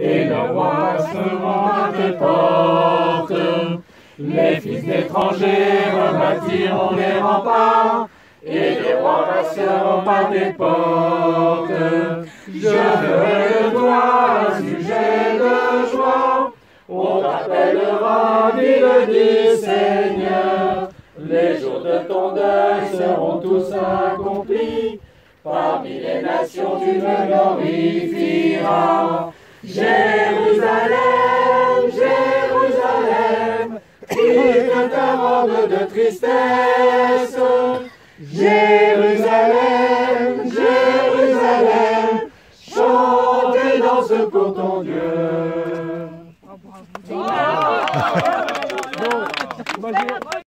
et le roi à tes portes. Les fils d'étrangers rebâtiront les remparts, et les rois passeront par tes portes. Je ferai de toi un sujet de joie, on t'appellera ville du Seigneur. Les jours de ton deuil seront tous accomplis, parmi les nations tu me glorifieras. Jérusalem, Jérusalem, quitte ta robe de tristesse. Jérusalem, Jérusalem, chante et danse pour ton Dieu.